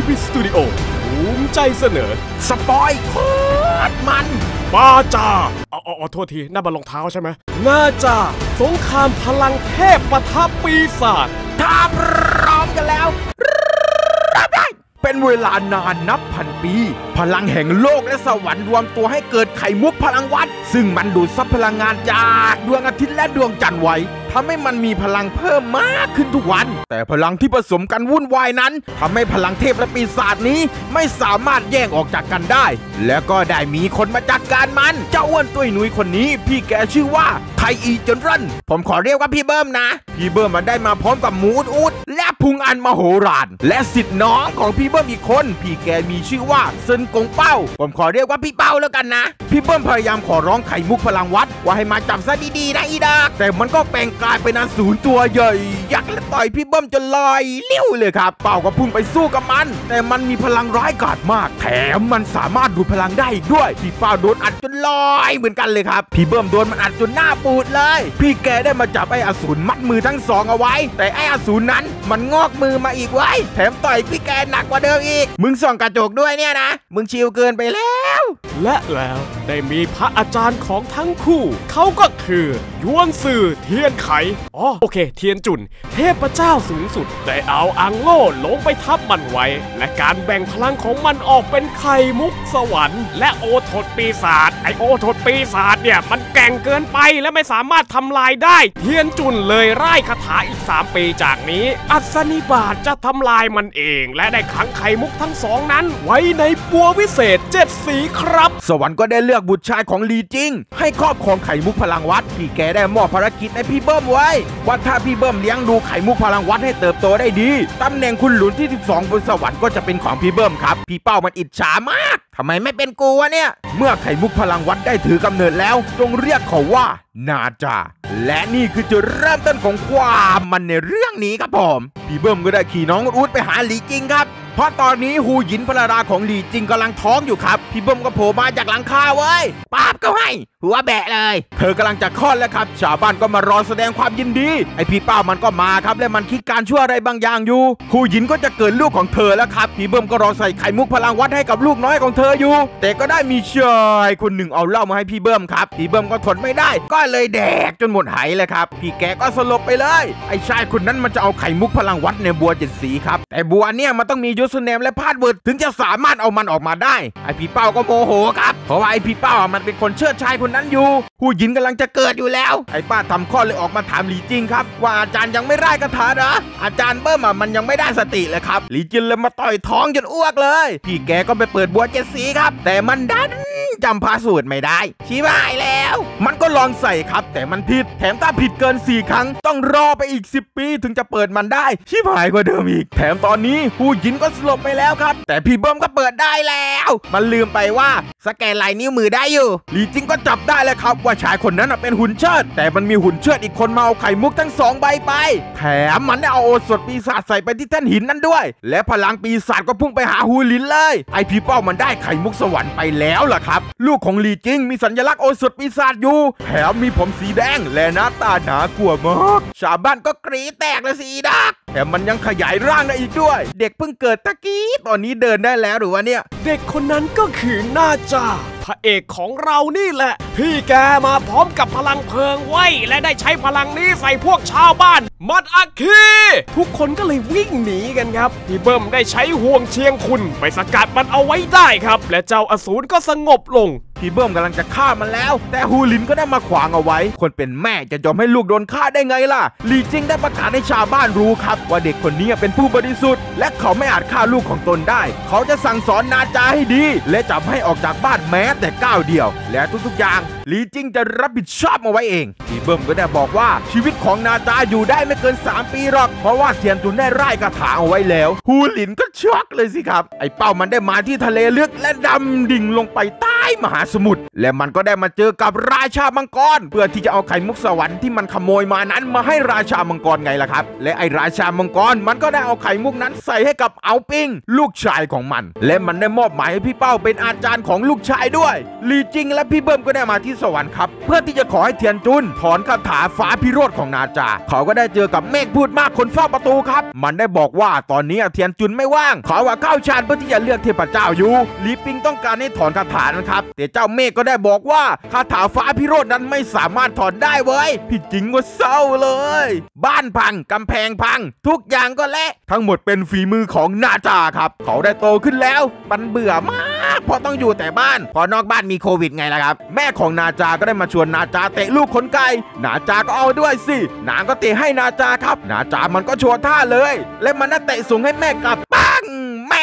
BB Studio ภูมิใจเสนอ สปอยโคตรมันปาจาอาเอาเอโทษทีหนั่นมันรองเท้าใช่ไหมน่าจะสงครามพลังเทพปะทะปีศาจถ้าพร้อมกันแล้วรับได้เป็นเวลานานนับพันปี พลังแห่งโลกและสวรรค์รวมตัวให้เกิดไข่มุกพลังวัด ซึ่งมันดูดซับพลังงานจากดวงอาทิตย์และดวงจันทร์ไว้ทำให้มันมีพลังเพิ่มมากขึ้นทุกวัน แต่พลังที่ผสมกันวุ่นวายนั้นทำให้พลังเทพและปีศาจนี้ไม่สามารถแยกออกจากกันได้ แล้วก็ได้มีคนมาจัดการมัน เจ้าอ้วนตุ้ยหนุยคนนี้ พี่แกชื่อว่าไทอีจนรันผมขอเรียกว่าพี่เบิ้มนะ พี่เบิ้มมันได้มาพร้อมกับมูดอุดและพุงอันมโหฬารและสิทธิ์น้องของพี่เบิ้มอีกคน พี่แกมีชื่อว่าเซินกงเป้า ผมขอเรียกว่าพี่เป้าแล้วกันนะ พี่เบิ้มพยายามขอร้องไข่มุกพลังวัดว่าให้มาจับซะดีๆนะอีดาแต่มันก็แปลงกลายเป็นอสูรตัวใหญ่ ยักษ์และต่อยพี่เบิ้มจนลอยเลี้ยวเลยครับ เป้าก็พุ่งไปสู้กับมัน แต่มันมีพลังร้ายกาจมาก แถมมันสามารถดูดพลังได้อีกด้วย พี่เป้าโดนอัดจนลอยเหมือนกันเลยครับ พี่เบิ้มโดนมันอัดจนหน้าปูดเลย พี่แกได้มาจับไอ้อสูรมัดมือทั้งสองเอาไว้ แต่ไอ้อสูรนั้นมันงอกมือมาอีกไว้ แถมต่อยพี่แกหนักกว่าเดิมอีก มึงส่องกระจกด้วยเนี่ยนะ มึงชิวเกินไปแล้ว และแล้วได้มีพระอาจารย์ของทั้งคู่ เขาก็คือ ยวนสื่อเทียนไขอ๋อโอเค เทียนจุน เทพเจ้าสูงสุด ได้เอาอังโล่ลงไปทับมันไว้ และการแบ่งพลังของมันออกเป็นไข่มุกสวรรค์ และโอทดปีศาจไอโอทดปีศาจเนี่ย มันแก่งเกินไปและไม่สามารถทำลายได้ เทียนจุนเลยไล่คาถาอีก 3 ปีจากนี้ อัศนิบาตจะทำลายมันเอง และได้ขังไข่มุกทั้งสองนั้น ไว้ในปัววิเศษเจ็ดสีครับ สวรรค์ก็ได้เลือกบุตรชายของลีจิงให้ครอบครองไข่มุกพลังวัดพี่แกได้มอบภารกิจให้พี่เบิ้มไว้ ว่าถ้าพี่เบิ้มเลี้ยงดูไข่มุกพลังวัดให้เติบโตได้ดีตำแหน่งคุณหลุนที่ 12 บนสวรรค์ก็จะเป็นของพี่เบิ้มครับ พี่เป้ามันอิจฉามากทำไมไม่เป็นกูวะเนี่ย เมื่อไข่มุกพลังวัดได้ถือกำเนิดแล้ว จงเรียกเขาว่านาจา และนี่คือจุดเริ่มต้นของความมันในเรื่องนี้ครับผมพี่เบิ้มก็ได้ขี่น้องอูดไปหาหลีจิงครับ เพราะตอนนี้ฮูหยินภระราของหลีจิงกำลังท้องอยู่ครับ พี่เบิ้มก็โผล่มาจากหลังคาเว้ยป้าบก็ให้ หัวแบะเลย เธอกำลังจะคลอดแล้วครับ ชาวบ้านก็มารอแสดงความยินดี ไอพี่ป้ามันก็มาครับ และมันคิดการชั่วอะไรบางอย่างอยู่ฮูหยินก็จะเกิดลูกของเธอแล้วครับ พี่เบิ้มก็รอใส่ไข่มุกพลังวัดให้กับลูกน้อยของเธออยู่ แต่ก็ได้มีชายคนหนึ่งเอาเหล้ามาให้พี่เบิ้มครับ พี่เบิ้มก็ทนไม่ได้ ก็เลยแดกจนหมดไหเลยครับ พี่แกก็สลบไปเลย ไอ้ชายคนนั้นมันจะเอาไข่มุกพลังวัดในบัวเจ็ดสีครับ แต่บัวเนี่ยมันต้องมี username และ password ถึงจะสามารถเอามันออกมาได้ ไอพี่เป้าก็โมโหครับ เพราะว่าไอพี่เป้ามันเป็นคนเชื่อชายคนนั้นอยู่ ผู้หญิงกำลังจะเกิดอยู่แล้ว ไอป้าทำข้อเลยออกมาถามหลีจิงครับ ว่าอาจารย์ยังไม่ได้คาถาเหรออาจารย์เบิ้มมันยังไม่ได้สติเลยครับหลีจินเลยมาต่อยท้องจนอ้วกเลย พี่แกก็ไปเปิดบัวเจ็ดสีครับ แต่มันดันจำ password ไม่ได้ชิบหายแล้ว มันก็ลองใส่ครับ แต่มันผิด แถมถ้าผิดเกิน 4 ครั้ง ต้องรอไปอีก 10 ปีถึงจะเปิดมันได้ ชิบหายกว่าเดิมอีก แถมตอนนี้ผู้หญิงก็สลบไปแล้วครับ แต่พี่เบิ้มก็เปิดได้แล้ว มันลืมไปว่าสแกนลายนิ้วมือได้อยู่หลีจิงก็จับได้แล้วครับ ว่าชายคนนั้นเป็นหุ่นเชิด แต่มันมีหุ่นเชิดอีกคนมาเอาไข่มุกทั้งสองใบไป แถมมันได้เอาโอสถปีศาจใส่ไปที่แท่นหินนั้นด้วย และพลังปีศาจก็พุ่งไปหาฮูลินเลย ไอพี่เป้ามันได้ไข่มุกสวรรค์ไปแล้วล่ะครับ ลูกของหลีจิงมีสัญลักษณ์โอสถปีศาจอยู่ แถมมีผมสีแดงและหน้าตาหนากลัวมาก ชาวบ้านก็กรีดแตกละสีดักแถมมันยังขยายร่างได้อีกด้วย เด็กเพิ่งเกิดตะกี้ ตอนนี้เดินได้แล้วหรือวะเนี่ย เด็กคนนั้นก็คือหน้าจาพระเอกของเรานี่แหละพี่แกมาพร้อมกับพลังเพลิงไว้และได้ใช้พลังนี้ใส่พวกชาวบ้านมัดอาคีทุกคนก็เลยวิ่งหนีกันครับพี่เบิ้มได้ใช้ห่วงเชียงคุณไปสกัดมันเอาไว้ได้ครับ และเจ้าอสูรก็สงบลงพี่เบิ้มกำลังจะฆ่ามันแล้ว แต่ฮูลินก็ได้มาขวางเอาไว้ คนเป็นแม่จะยอมให้ลูกโดนฆ่าได้ไงล่ะลีจิงได้ประกาศให้ชาวบ้านรู้ครับ ว่าเด็กคนนี้เป็นผู้บริสุทธิ์ และเขาไม่อาจฆ่าลูกของตนได้ เขาจะสั่งสอนนาจาให้ดี และจับให้ออกจากบ้านแม้แต่ก้าวเดียว และทุกๆอย่างลีจิงจะรับผิดชอบมาไว้เองพี่เบิ้มก็ได้บอกว่าชีวิตของนาจาอยู่ได้ไม่เกิน 3 ปีหรอก เพราะว่าเทียนจุนได้ไร่กระถางเอาไว้แล้ว ฮูลินก็ช็อกเลยสิครับ ไอ้เป้ามันได้มาที่ทะเลลึกและดำดิ่งลงไปใต้มหาสมุทรและมันก็ได้มาเจอกับราชามังกร เพื่อที่จะเอาไข่มุกสวรรค์ที่มันขโมยมานั้นมาให้ราชามังกรไงล่ะครับ และไอ้ราชามังกรมันก็ได้เอาไข่มุกนั้นใส่ให้กับเอาปิงลูกชายของมัน และมันได้มอบหมายให้พี่เป้าเป็นอาจารย์ของลูกชายด้วยลีจิงและพี่เบิ้มก็ได้มาที่สวรรค์ครับ เพื่อที่จะขอให้เทียนจุนถอนคาถาฟ้าพิโรธของนาจา เขาก็ได้เจอกับเมฆพูดมากคนเฝ้าประตูครับ มันได้บอกว่าตอนนี้เทียนจุนไม่ว่างขาว่าเข้าฌานเพื่อที่จะเลือกเทพเจ้าอยู่ลีปิงต้องการให้ถอนคาถานะครับแต่เจ้าเมฆก็ได้บอกว่าคาถาฟ้าพิโรธนั้นไม่สามารถถอนได้เว้ยพี่จิงก็เศร้าเลย บ้านพังกำแพงพัง ทุกอย่างก็เละทั้งหมดเป็นฝีมือของนาจาครับ เขาได้โตขึ้นแล้วมันเบื่อมาก เพราะต้องอยู่แต่บ้านพอนอกบ้านมีโควิดไงล่ะครับ แม่ของนาจาก็ได้มาชวนนาจาเตะลูกขนไก่นาจาก็เอาด้วยสินางก็เตะให้นาจาครับ นาจามันก็โชว์ท่าเลย และมันน่าเตะสูงให้แม่กลับ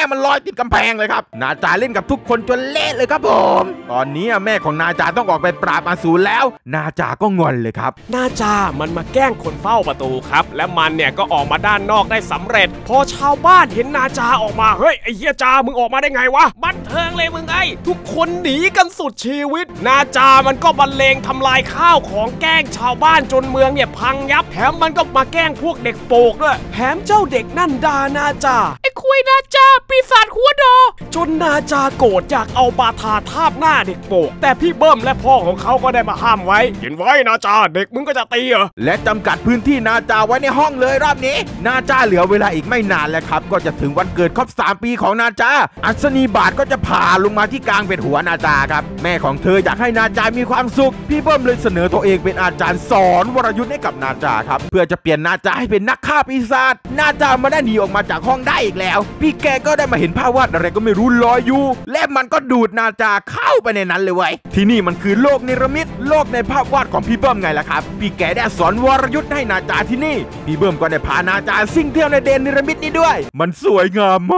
ม่มันลอยติดกำแพงเลยครับ นาจาเล่นกับทุกคนจนเละเลยครับผม ตอนนี้แม่ของนาจาต้องออกไปปราบอสูรแล้ว นาจาก็งอนเลยครับ นาจามันมาแกล้งคนเฝ้าประตูครับ และมันเนี่ยก็ออกมาด้านนอกได้สำเร็จ พอชาวบ้านเห็นนาจาออกมา เฮ้ยไอ้เหี้ยจามึงออกมาได้ไงวะ บันเทิงเลยมึงไอ้ ทุกคนหนีกันสุดชีวิต นาจามันก็บรรเลงทำลายข้าวของแกล้งชาวบ้านจนเมืองเนี่ยพังยับ แถมมันก็มาแกล้งพวกเด็กโปกด้วย แถมเจ้าเด็กนั่นด่านาจาไอ้คุยนาจาปีศาจหัวดอ จนนาจาโกรธอยากเอาบาทาทาบหน้าเด็กโปก แต่พี่เบิ้มและพ่อของเขาก็ได้มาห้ามไว้เห็นไว้นาจาเด็กมึงก็จะตีเหรอและจำกัดพื้นที่นาจาไว้ในห้องเลยรอบนี้ นาจาเหลือเวลาอีกไม่นานแล้วครับ ก็จะถึงวันเกิดครบ 3 ปีของนาจาอัศนีบาทก็จะผ่าลงมาที่กลางเป็นหัวนาจาครับ แม่ของเธออยากให้นาจามีความสุข พี่เบิ้มเลยเสนอตัวเองเป็นอาจารย์สอนวรยุทธ์ให้กับนาจาครับ เพื่อจะเปลี่ยนนาจาให้เป็นนักฆ่าปีศาจนาจามาได้หนีออกมาจากห้องได้อีกแล้ว พี่แกก็ได้มาเห็นภาพวาดอะไรก็ไม่รู้ลอยอยู่ และมันก็ดูดนาจาเข้าไปในนั้นเลยเว้ยที่นี่มันคือโลกนิรมิตโลกในภาพวาดของพี่เบิ้มไงล่ะครับ พี่แกได้สอนวรยุทธ์ให้นาจาที่นี่ พี่เบิ้มก็ได้พานาจาซิ่งเที่ยวในเดนนิรมิตนี้ด้วย มันสวยงามม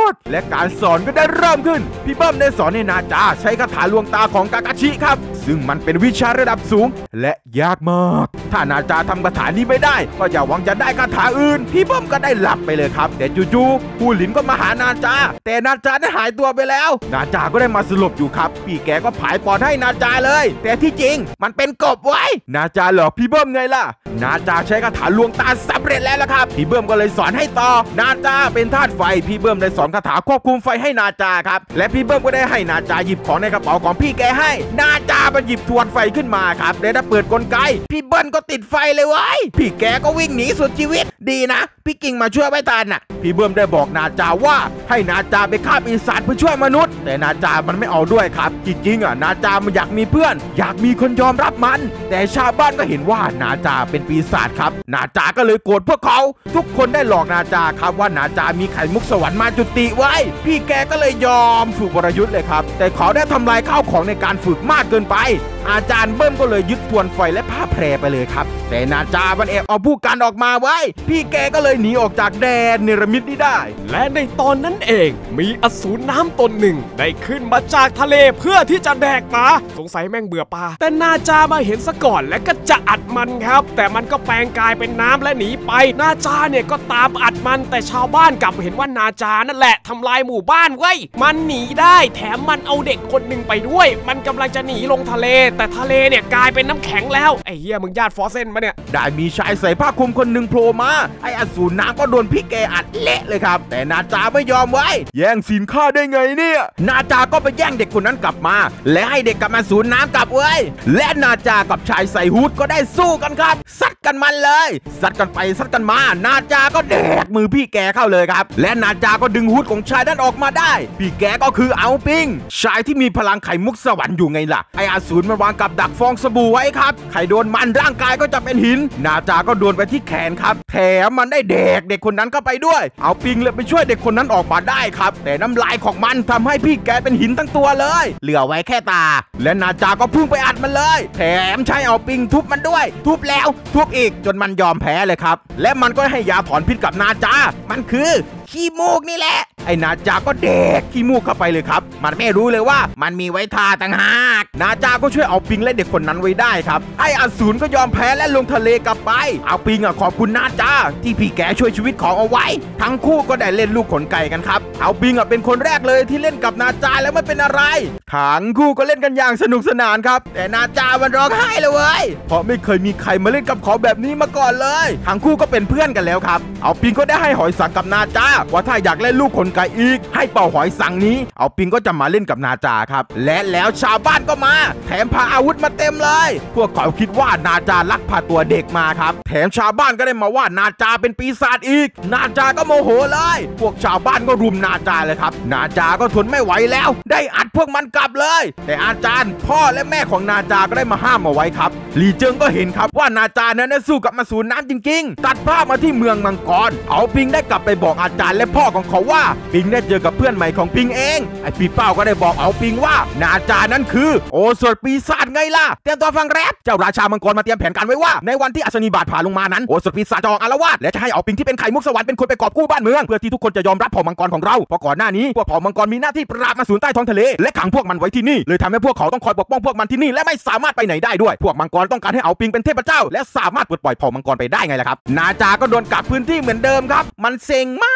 ากและการสอนก็ได้เริ่มขึ้น พี่เบิ้มได้สอนให้นาจาใช้คาถาลวงตาของกากาชิครับ ซึ่งมันเป็นวิชาระดับสูง และยากมาก ถ้านาจาทำคาถานี้ไม่ได้ ก็อย่าหวังจะได้คาถาอื่น พี่เบิ้มก็ได้หลับไปเลยครับ แต่จู่ๆผู้หลินก็มาหานาจา แต่นาจาได้หายตัวไปแล้ว นาจาก็ได้มาสลบอยู่ครับ พี่แกก็ผายปอดให้นาจาเลย แต่ที่จริง มันเป็นกบไว้ นาจาเหรอพี่เบิ้มไงล่ะ นาจาใช้คาถาลวงตาสำเร็จแล้วล่ะครับ พี่เบิ้มก็เลยสอนให้ต่อ นาจาเป็นธาตุไฟ พี่เบิ้มได้สอนคาถาควบคุมไฟให้นาจาครับ และพี่เบิ้มก็ได้ให้นาจาหยิบของในกระเป๋าของพี่แกให้ นาจามันหยิบทวนไฟขึ้นมาครับและได้เปิดกลไก พี่เบิ้ลก็ติดไฟเลยเว้พี่แกก็วิ่งหนีสุดชีวิต ดีนะ พี่กิ่งมาช่วยไว้ทันน่ะ พี่เบิ้มได้บอกนาจาว่าให้นาจาไปฆ่าปีศาจเพื่อช่วยมนุษย์ แต่นาจามันไม่เอาด้วยครับ จริงๆอะนาจามันอยากมีเพื่อน อยากมีคนยอมรับมัน แต่ชาวบ้านก็เห็นว่านาจาเป็นปีศาจครับ นาจาก็เลยโกรธพวกเขา ทุกคนได้หลอกนาจาครับว่านาจามีไข่มุกสวรรค์มาจุติไว้ พี่แกก็เลยยอมฝึกวรยุทธ์เลยครับ แต่เขาได้ทำลายข้าวของในการฝึกมากเกินไปไป อาจารย์เบิ้มก็เลยยึดทวนไฟและผ้าแพรไปเลยครับ แต่นาจามันแอบเอาผู้กันออกมาไว้ พี่แกก็เลยหนีออกจากแดนเนรมิตนี้ได้ และในตอนนั้นเองมีอสูรน้ำตนหนึ่ง ได้ขึ้นมาจากทะเลเพื่อที่จะแดกปลาสงสัยแม่งเบื่อปลาแต่นาจามาเห็นซะก่อนและก็จะอัดมันครับ แต่มันก็แปลงกายเป็นน้ำและหนีไป นาจาเนี่ยก็ตามอัดมันแต่ชาวบ้านกลับเห็นว่านาจานั่นแหละทำลายหมู่บ้านเว้มันหนีได้แถมมันเอาเด็กคนหนึ่งไปด้วย มันกำลังจะหนีลงทะเลแต่ทะเลเนี่ยกลายเป็นน้ำแข็งแล้วไอ้เหี้ยมึงญาติฟอสเซนมาเนี่ยได้มีชายใส่ผ้าคลุมคนหนึ่งโผล่มา ไอ้อสูรน้ำก็โดนพี่แกอัดเละเลยครับ แต่นาจาไม่ยอมไว้ แย่งสินค้าได้ไงเนี่ย นาจาก็ไปแย่งเด็กคนนั้นกลับมา และให้เด็กกลับมาสูรน้ำกลับเว้ย และนาจากับชายใส่ฮูดก็ได้สู้กันครับ ซัดกันมันเลย ซัดกันไปซัดกันมา นาจาก็แดกมือพี่แกเข้าเลยครับ และนาจาก็ดึงฮูดของชายนั้นออกมาได้ พี่แกก็คือเอาปิง ชายที่มีพลังไข่มุกสวรรค์อยู่ไงล่ะ ไออสูรมันวางกับดักฟองสบู่ไว้ครับ ใครโดนมันร่างกายก็จะเป็นหิน นาจาก็โดนไปที่แขนครับ แถมมันได้เด็กเด็กคนนั้นเข้าไปด้วย เอาปิงเลยไปช่วยเด็กคนนั้นออกมาได้ครับ แต่น้ำลายของมันทำให้พี่แกเป็นหินทั้งตัวเลย เหลือไว้แค่ตา และนาจาก็พุ่งไปอัดมันเลย แถมใช้เอาปิงทุบมันด้วย ทุบแล้ว ทุบอีกจนมันยอมแพ้เลยครับ และมันก็ให้ยาถอนพิษกับนาจา มันคือขี้มูกนี่แหละ ไอ้นาจาก็แดกขี้มูกเข้าไปเลยครับ มันไม่รู้เลยว่ามันมีไว้ทาต่างหาก นาจาก็ช่วยเอาปิงและเด็กคนนั้นไว้ได้ครับ ไอ้อสูรก็ยอมแพ้และลงทะเลกลับไป เอาปิงอะขอบคุณนาจาที่พี่แกช่วยชีวิตของเอาไว้ ทั้งคู่ก็ได้เล่นลูกขนไก่กันครับ เอาปิงอะเป็นคนแรกเลยที่เล่นกับนาจาแล้วไม่เป็นอะไรทั้งคู่ก็เล่นกันอย่างสนุกสนานครับ แต่นาจามันร้องไห้เลยเว้ย เพราะไม่เคยมีใครมาเล่นกับเขาแบบนี้มาก่อนเลย ทั้งคู่ก็เป็นเพื่อนกันแล้วครับ เอาปิงก็ได้ให้หอยสังกับนาจาว่าถ้าอยากเล่นลูกขนไกลอีก ให้เป่าหอยสั่งนี้ เอาปิงก็จะมาเล่นกับนาจาครับ และแล้วชาวบ้านก็มา แถมพาอาวุธมาเต็มเลย พวกเขาคิดว่านาจาลักพาตัวเด็กมาครับ แถมชาวบ้านก็ได้มาว่านาจาเป็นปีศาจอีก นาจาก็โมโหเลย พวกชาวบ้านก็รุมนาจาเลยครับ นาจาก็ทนไม่ไหวแล้ว ได้อัดพวกมันกลับเลย แต่อาจารย์ พ่อและแม่ของนาจาก็ได้มาห้ามเอาไว้ครับลีเจิงก็เห็นครับว่านาจานั้นได้สู้กับมาสูนน้ำจริง ๆ ตัดภาพมาที่เมืองมังกร เอาปิงได้กลับไปบอกอาจารย์และพ่อของเขาว่าปิงได้เจอกับเพื่อนใหม่ของปิงเอง ไอปีเป้าก็ได้บอกเอาปิงว่า นาจานั้นคือ โอสถปีศาจไงล่ะ เตรียมตัวฟังแรปเจ้าราชามังกรมาเตรียมแผนการไว้ว่า ในวันที่อัศนีบาทผ่าลงมานั้น โอสถปีศาจจะออกอารวาสและจะให้เอาปิงที่เป็นไข่มุกสวรรค์เป็นคนไปกอบกู้บ้านเมือง เพื่อที่ทุกคนจะยอมรับเผ่ามังกรของเราเพราะก่อนหน้านี้พวกเผ่ามังกรมีหน้าที่ปราบมาสูนใต้ท้องทะเลและขังพวกมันไว้ที่นี่เลยทำให้พวกเขาต้องคอยปกป้องพวกมันที่นี่และไม่สามารถไปไหนได้ด้วย พวกมังกรต้องการให้เอาปิงเป็นเทพเจ้า และสามารถปลดปล่อยเผ่ามังกรไปได้ไงล่ะครับ นาจาก็โดนกลับพื้นที่เหมือนเดิมครับ มันเซ็งมาก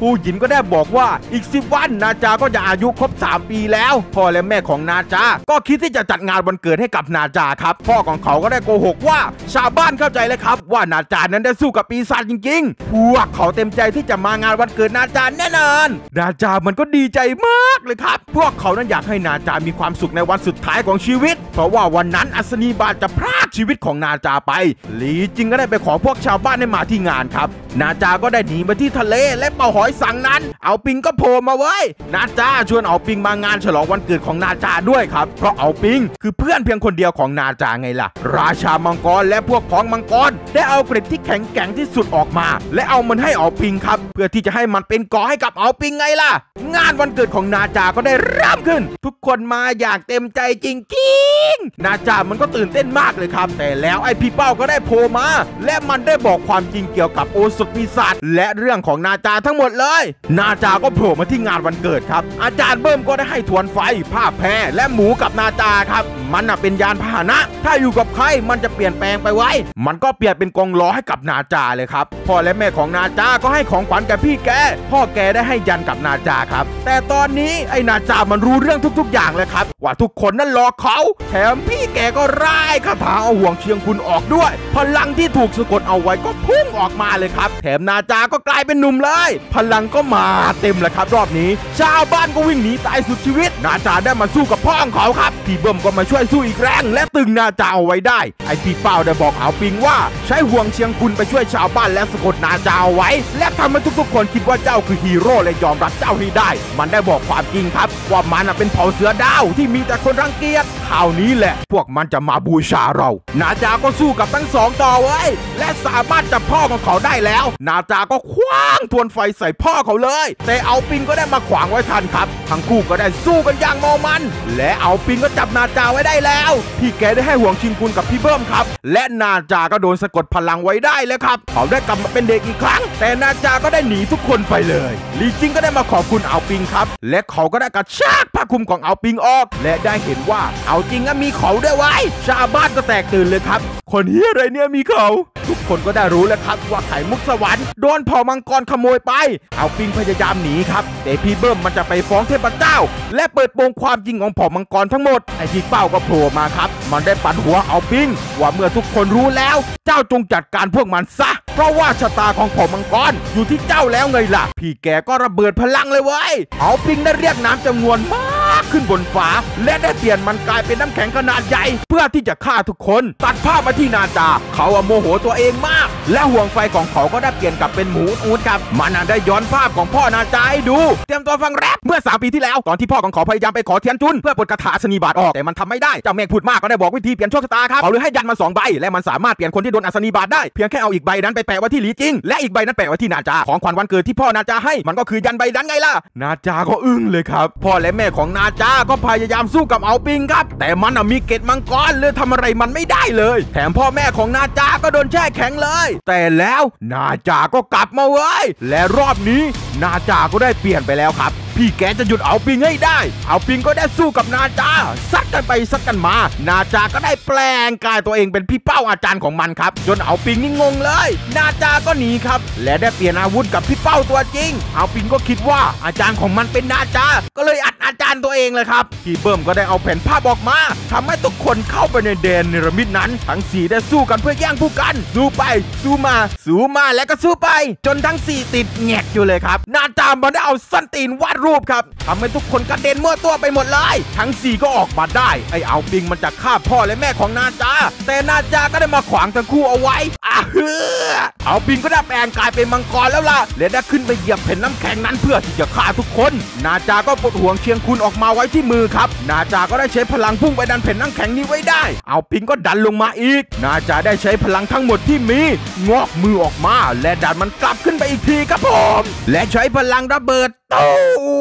ผู้หญิงก็ได้บอกว่าอีก10วันนาจาก็จะอายุครบ 3 ปีแล้ว พ่อและแม่ของนาจาก็คิดที่จะจัดงานวันเกิดให้กับนาจาครับ พ่อของเขาก็ได้โกหกว่า ชาวบ้านเข้าใจเลยครับ ว่านาจานั้นได้สู้กับปีศาจจริงๆ พวกเขาเต็มใจที่จะมางานวันเกิดนาจาแน่นอน นาจามันก็ดีใจมากเลยครับ พวกเขานั้นอยากให้นาจามีความสุขในวันสุดท้ายของชีวิต เพราะว่าวันนั้นอัศนีบาจะพรากชีวิตของนาจาไป หลีจิงก็ได้ไปขอพวกชาวบ้านให้มาที่งานครับ นาจาก็ได้หนีมาที่ทะเลและเป่าหอยสังนั้น เอาปิงก็โผล่มาเว้ยนาจาชวนเอาปิงมางานฉลองวันเกิดของนาจาด้วยครับ เพราะเอาปิง คือเพื่อนเพียงคนเดียวของนาจาไงล่ะ ราชามังกรและพวกพ้องมังกรได้เอาเกร็ดที่แข็งแกร่งที่สุดออกมา และเอามันให้เอาปิงครับ เพื่อที่จะให้มันเป็นกอให้กับเอาปิงไงล่ะ งานวันเกิดของนาจาก็ได้เริ่มขึ้น ทุกคนมาอย่างเต็มใจจริงๆ นาจามันก็ตื่นเต้นมากเลยครับ แต่แล้วไอพี่เป้าก็ได้โผล่มา และมันได้บอกความจริงเกี่ยวกับโอสถปีศาจและเรื่องของนาจาทั้งหมดเลย นาจาก็โผล่มาที่งานวันเกิดครับ อาจารย์เบิ้มก็ได้ให้ทวนไฟ ผ้าแพรและหมูกับนาจาครับ มันน่ะเป็นยานพาหนะ ถ้าอยู่กับใครมันจะเปลี่ยนแปลงไปไว้ มันก็เปลี่ยนเป็นกองล้อให้กับนาจาเลยครับ พ่อและแม่ของนาจาก็ให้ของขวัญแก่พี่แก พ่อแกได้ให้ยันกับนาจาครับ แต่ตอนนี้ไอ้นาจามันรู้เรื่องทุก ๆ อย่างเลยครับ ว่าทุกคนนั้นรอเขาแถมพี่แกก็ร่ายคาถาเอาห่วงเชียงคุณออกด้วย พลังที่ถูกสะกดเอาไว้ก็พุ่งออกมาเลยครับ แถมนาจาก็กลายเป็นหนุ่มเลยพลังก็มาเต็มเลยครับรอบนี้ ชาวบ้านก็วิ่งหนีตายสุดชีวิต นาจาได้มาสู้กับพ่อของเขาครับพี่เบิ้มก็มาช่วยสู้อีกแรง และตึงนาจาเอาไว้ได้ ไอพี่เป้าได้บอกเอาปิงว่า ใช้ห่วงเชียงคุณไปช่วยชาวบ้านและสะกดนาจาเอาไว้ และทำให้ทุกๆคนคิดว่าเจ้าคือฮีโร่และยอมรับเจ้าให้ได้ มันได้บอกความจริงครับ ว่ามันเป็นเผ่าเสือดาวที่มีแต่คนรังเกียจคราวนี้แหละ พวกมันจะมาบูชาเรา นาจาก็สู้กับทั้งสองต่อไว้ และสามารถจับพ่อของเขาได้แล้ว นาจาก็คว้างทวนไฟใส่พ่อเขาเลย แต่เอาปิงก็ได้มาขวางไว้ทันครับ ทั้งคู่ก็ได้สู้กันอย่างเมามัน และเอาปิงก็จับนาจาไว้ได้แล้ว พี่แกได้ให้ห่วงชิงคุณกับพี่เบิ้มครับ และนาจาก็โดนสะกดพลังไว้ได้แล้วครับ เขาได้กลับมาเป็นเด็กอีกครั้ง แต่นาจาก็ได้หนีทุกคนไปเลยลีจิงก็ได้มาขอบคุณเอาปิงครับ และเขาก็ได้กระชากผ้าคลุมของเอาปิงออก และได้เห็นว่าเอาจริงอะมีเขาด้วยไว้ ชาวบ้านก็แตกตื่นเลยครับ คนเฮียอะไรเนี่ยมีเขา ทุกคนก็ได้รู้แล้วครับว่าไข่มุกสวรรค์โดนเผ่ามังกรขโมยไปเอาปิงพยายามหนีครับแต่พี่เบิ้มมันจะไปฟ้องเทพเจ้า และเปิดโปงความจริงของผอมังกรทั้งหมดไอพี่เป้าก็โผล่มาครับ มันได้ปัดหัวเอาปิงว่าเมื่อทุกคนรู้แล้ว เจ้าจงจัดการพวกมันซะ เพราะว่าชะตาของผอมังกรอยู่ที่เจ้าแล้วไงล่ะ พี่แกก็ระเบิดพลังเลยเว้ยเอาปิงได้เรียกน้ำจำนวนมาก ขึ้นบนฟ้า และได้เปลี่ยนมันกลายเป็นน้ำแข็งขนาดใหญ่ เพื่อที่จะฆ่าทุกคน ตัดภาพมาที่นาจา เขาอโมโหตัวเองมาก และห่วงไฟของเขาก็ได้เปลี่ยนกลับเป็นหมูอูดครับมันอะได้ย้อนภาพของพ่อนาจาให้ดู เตรียมตัวฟังแรปเมื่อ 3 ปีที่แล้วตอนที่พ่อของเขาพยายามไปขอเทียนจุนเพื่อปลดคาถาอัศนีบาทออกแต่มันทำไม่ได้เจ้าเมฆพูดมากก็ได้บอกวิธีเปลี่ยนโชคชะตาครับเขาเลยให้ยันมาสองใบและมันสามารถเปลี่ยนคนที่โดนอัศนีบาทได้เพียงแค่เอาอีกใบนั้นไปแปะไว้ที่หลีจิงและอีกใบนั้นแปะไว้ที่นาจาของขวัญวันเกิดที่พ่อนาจาให้มันก็คือยันใบนั้นไงล่ะนาจาก็อึ้งเลยครับพ่อและแม่ของนาจาก็พยายามสู้กับเอาปิงครับ แต่มันมีเกตมังกรเลยทำอะไรมันไม่ได้เลย แถมพ่อแม่ของนาจาก็โดนแช่แข็งเลย แต่แล้วนาจาก็กลับมาเว้ยและรอบนี้นาจาก็ได้เปลี่ยนไปแล้วครับ พี่แกจะหยุดเอาปิงให้ได้ เอาปิงก็ได้สู้กับนาจาซัดกันไปซัดกันมา นาจาก็ได้แปลงกายตัวเองเป็นพี่เป้าอาจารย์ของมันครับ จนเอาปิงนี่งงเลย นาจาก็หนีครับ และได้เปลี่ยนอาวุธกับพี่เป้าตัวจริง เอาปิงก็คิดว่าอาจารย์ของมันเป็นนาจา ก็เลยอัดอาจารย์ตัวเองเลยครับ พี่เบิ้มก็ได้เอาแผ่นภาพออกมาทำให้ทุกคนเข้าไปในแดนเนรมิตนั้น ทั้งสี่ได้สู้กันเพื่อแย่งผู้กัน สู้ไป สู้มา สู้มาและก็สู้ไป จนทั้งสี่ติดแงกอยู่เลยครับ นาจามันได้เอาส้นตีนวาดรูปครับทำให้ทุกคนกระเด็นมั่วตัวไปหมดเลย ทั้งสี่ก็ออกมาได้ ไอเอาปิงมันจะฆ่าพ่อและแม่ของนาจา แต่นาจาก็ได้มาขวางทั้งคู่เอาไว้อะเฮือเอาปิงก็ได้แปลงกายเป็นมังกรแล้วล่ะ และได้ขึ้นไปเหยียบแผ่นน้ำแข็งนั้นเพื่อที่จะฆ่าทุกคน นาจาก็ปลดห่วงเชียงคุณออกมาไว้ที่มือครับ นาจาก็ได้ใช้พลังพุ่งไปดันแผ่นน้ำแข็งนี้ไว้ได้ เอาปิงก็ดันลงมาอีก นาจาได้ใช้พลังทั้งหมดที่มีงอกมือออกมา และดันมันกลับขึ้นไปอีกทีครับผม และใช้พลังระเบิดตู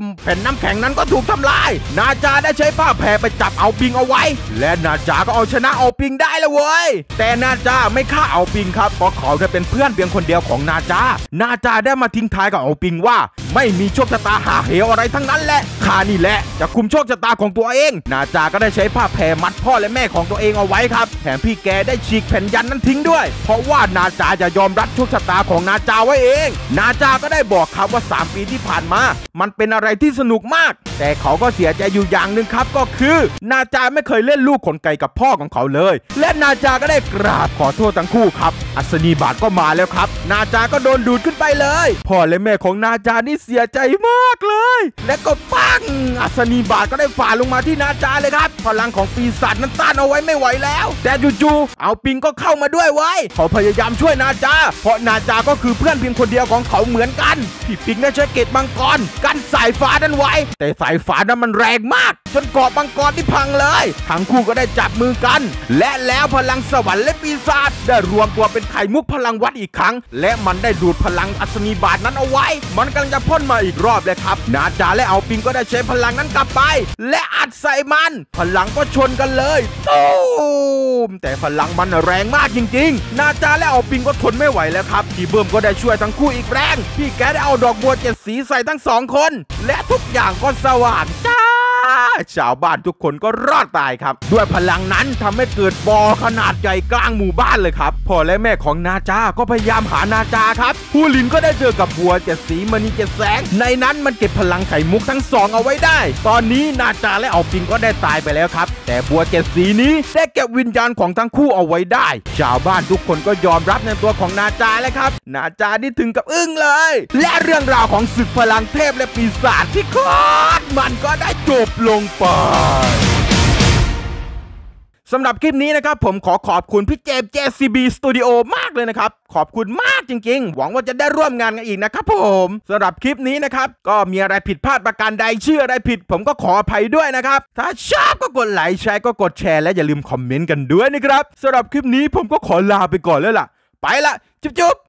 มแผ่นน้ำแข็งนั้นก็ถูกทำลาย นาจาได้ใช้ผ้าแพรไปจับเอาปิงเอาไว้ และนาจาก็เอาชนะเอาปิงได้แล้วเว้ย แต่นาจาไม่ฆ่าเอาปิงครับเพราะเขาจะเป็นเพื่อนเพียงคนเดียวของนาจา นาจาได้มาทิ้งท้ายกับเอาปิงว่า ไม่มีโชคชะตาหาเหวอะไรทั้งนั้นแหละข้านี่แหละจะคุมโชคชะตาของตัวเอง นาจาก็ได้ใช้ผ้าแพรมัดพ่อและแม่ของตัวเองเอาไว้ครับ แถมพี่แกได้ฉีกแผ่นยันนั้นทิ้งด้วย เพราะว่านาจาจะยอมรับโชคชะตาของนาจาไว้เอง นาจาก็ได้บอกครับว่า 3 ปีที่ผ่านมา มันเป็นอะไรที่สนุกมาก แต่เขาก็เสียใจอยู่อย่างหนึ่งครับก็คือ นาจาไม่เคยเล่นลูกขนไก่กับพ่อของเขาเลย และนาจาก็ได้กราบขอโทษทั้งคู่ครับ อัศนีบาทก็มาแล้วครับ นาจาก็โดนดูดขึ้นไปเลย พ่อและแม่ของนาจานี่เสียใจมากเลย และก็ปั ง อัศนีบาทก็ได้ฝ่าลงมาที่นาจาเลยครับ พลังของปีศาจนั้นต้านเอาไว้ไม่ไหวแล้ว แต่จู่ๆเอาปิงก็เข้ามาด้วยไว้เขาพยายามช่วยนาจา เพราะนาจาก็คือเพื่อนเพียงคนเดียวของเขาเหมือนกันพี่ปิงได้ใช้เกตมังกรกันสายฟ้านั้นไว้ แต่สายฟ้านั้นมันแรงมาก จนเกาะมังกรที่พังเลย ทั้งคู่ก็ได้จับมือกัน และแล้วพลังสวรรค์และปีศาจได้รวมตัวเป็นไข่มุกพลังวัดอีกครั้ง และมันได้ดูดพลังอัศนีบาทนั้นเอาไว้ มันกำลังจะพ่นมาอีกรอบเลยครับ นาจาและเอาปิงก็ได้ใช้พลังนั้นกลับไป และอัดใส่มัน พลังก็ชนกันเลยตูมแต่พลังมันแรงมากจริง ๆ นาจาและเอาปิงก็ทนไม่ไหวแล้วครับพี่เบิ้มก็ได้ช่วยทั้งคู่อีกแรง พี่แกได้เอาดอกบัวเจ็ดสีใส่ทั้งสองคน และทุกอย่างก็สว่างจ้า ชาวบ้านทุกคนก็รอดตายครับ ด้วยพลังนั้นทำให้เกิดบ่อขนาดใหญ่กลางหมู่บ้านเลยครับพ่อและแม่ของนาจา ก็พยายามหานาจาครับ ผู้ลินก็ได้เจอกับบัวเจ็ดสีมณีเจ็ดแสง ในนั้นมันเก็บพลังไข่มุกทั้งสองเอาไว้ได้ ตอนนี้นาจาและเอาปิงก็ได้ตายไปแล้วครับ แต่บัวเจ็ดสีนี้ได้เก็บวิญญาณของทั้งคู่เอาไว้ได้ ชาวบ้านทุกคนก็ยอมรับในตัวของนาจาแล้วครับ นาจานี่ถึงกับอึ้งเลย และเรื่องราวของศึกพลังเทพและปีศาจที่โคตรมันก็ได้จบลงไปสำหรับคลิปนี้นะครับผมขอขอบคุณพี่เจมส์ JCB Studio มากเลยนะครับ ขอบคุณมากจริงๆ หวังว่าจะได้ร่วมงานกันอีกนะครับผมสำหรับคลิปนี้นะครับ ก็มีอะไรผิดพลาดประการใดเชื่ออะไรผิด ผมก็ขออภัยด้วยนะครับ ถ้าชอบก็กดไลค์แชร์ก็กดแชร์และอย่าลืมคอมเมนต์กันด้วยนะครับสำหรับคลิปนี้ผมก็ขอลาไปก่อนแล้วล่ะ ไปละจุ๊บ